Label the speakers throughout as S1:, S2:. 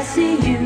S1: I see you.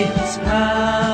S2: It's time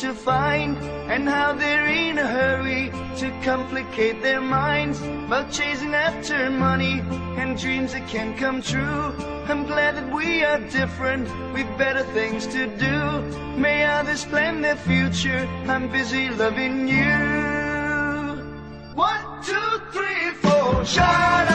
S2: to
S3: find, and how they're in a hurry to complicate their minds about chasing after money and dreams that can't come true. I'm glad that we are different, we've better things to do. May others plan their future, I'm busy loving you. One, two, three, four. Sha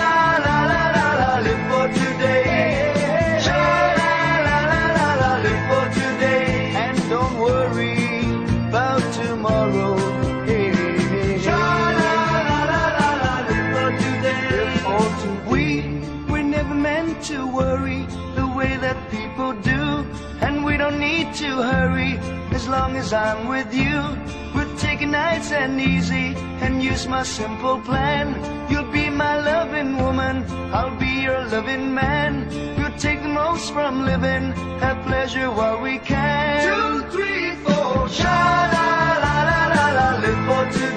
S3: hurry as long as I'm with you. We'll take it nice and easy and use my simple plan. You'll be my loving woman, I'll be your loving man. We'll take the most from living, have pleasure while we can. Two, three, four, sha la la la la la, live for today.